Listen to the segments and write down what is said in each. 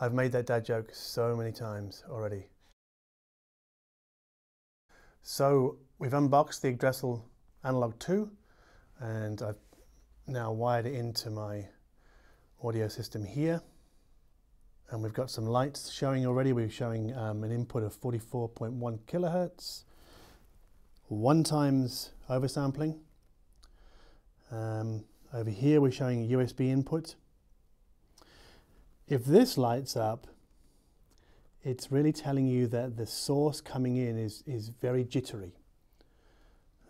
I've made that dad joke so many times already. So we've unboxed the Yggdrasil Analog 2 and I've now wired it into my audio system here and we've got some lights showing already. We're showing um, an input of 44.1 kilohertz, one times oversampling. Um, over here we're showing a USB input. If this lights up, it's really telling you that the source coming in is, is very jittery.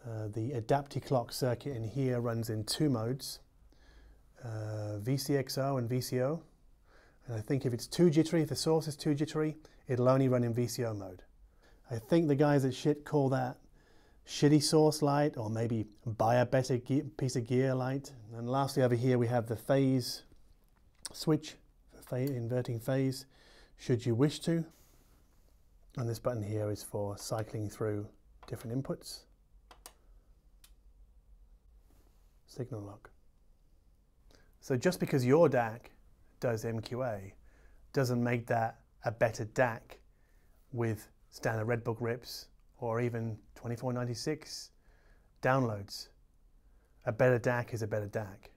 Uh, the AdaptiClock circuit in here runs in two modes, uh, VCXO and VCO. And I think if it's too jittery, if the source is too jittery, it'll only run in VCO mode. I think the guys at Schiit call that shitty source light or maybe buy a better piece of gear light. And lastly over here we have the phase switch, inverting phase, should you wish to. And this button here is for cycling through different inputs. Signal lock. So just because your DAC does MQA doesn't make that a better DAC with standard Redbook rips or even 2496 downloads. A better DAC is a better DAC.